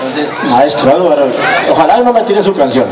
Entonces, maestro Álvaro, ojalá no me tire su canción.